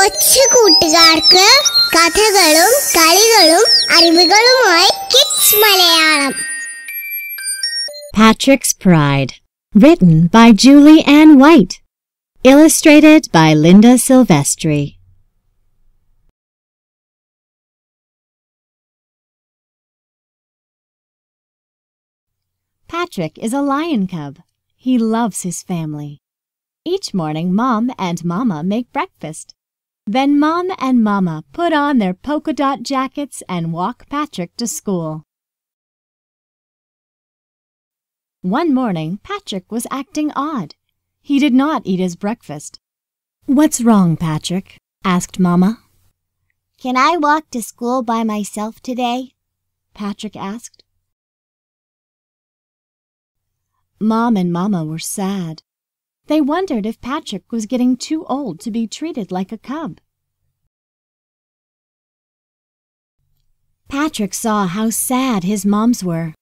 കൊച്ചു കൂട്ടുകാർക്ക് കഥകളും കളികളും അറിവുകളുമായി kids Malayalam Patrick's Pride. Written by Julie Ann White. Illustrated by Linda Silvestri. Patrick is a lion cub. He loves his family. Each morning, Mom and Mama make breakfast. Then Mom and Mama put on their polka dot jackets and walk Patrick to school. One morning, Patrick was acting odd. He did not eat his breakfast. What's wrong, Patrick? asked Mamma. Can I walk to school by myself today? Patrick asked. Mom and Mamma were sad. They wondered if Patrick was getting too old to be treated like a cub. Patrick saw how sad his moms were.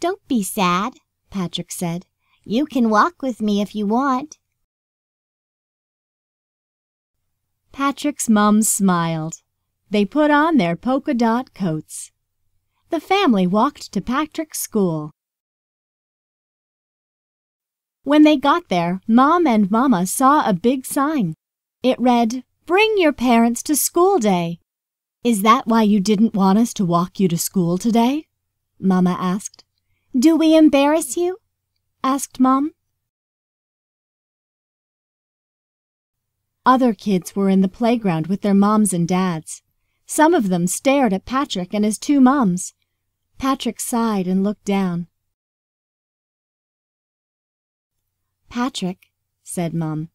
Don't be sad, Patrick said. You can walk with me if you want. Patrick's mums smiled. They put on their polka dot coats. The family walked to Patrick's school. When they got there, Mom and Mama saw a big sign. It read, Bring your parents to school day. Is that why you didn't want us to walk you to school today? Mama asked. Do we embarrass you? asked Mom. Other kids were in the playground with their moms and dads. Some of them stared at Patrick and his two moms. Patrick sighed and looked down. Patrick, said Mom,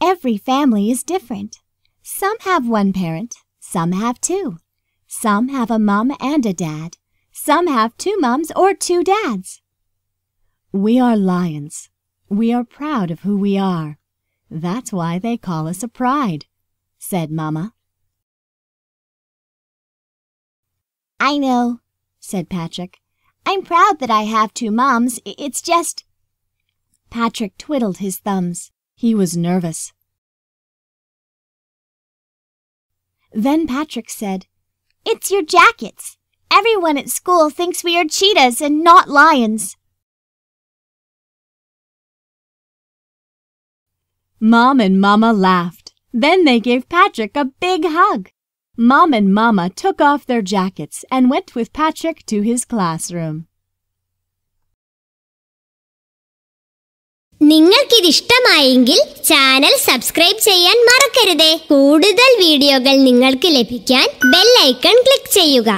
every family is different. Some have one parent, some have two. Some have a mom and a dad. Some have two moms or two dads. We are lions. We are proud of who we are. That's why they call us a pride, said Mamma. I know, said Patrick. I'm proud that I have two moms. It's just. Patrick twiddled his thumbs. He was nervous. Then Patrick said, It's your jackets. Everyone at school thinks we are cheetahs and not lions. Mom and Mama laughed. Then they gave Patrick a big hug. Mom and Mama took off their jackets and went with Patrick to his classroom. നിങ്ങൾക്കിത് ഇഷ്ടമായെങ്കിൽ channel subscribe ചെയ്യാൻ മറക്കരുതേ. കൂടുതൽ വീഡിയോകൾ നിങ്ങൾക്ക് ലഭിക്കാൻ bell icon click ചെയ്യുക.